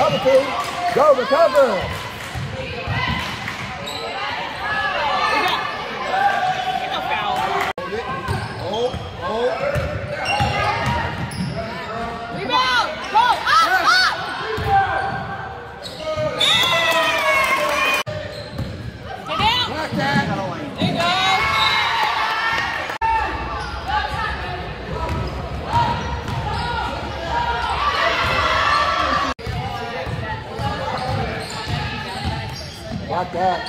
Double team. Go recover. Not that.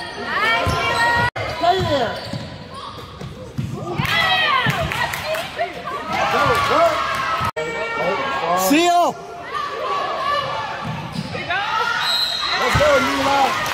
Seal! Let's go,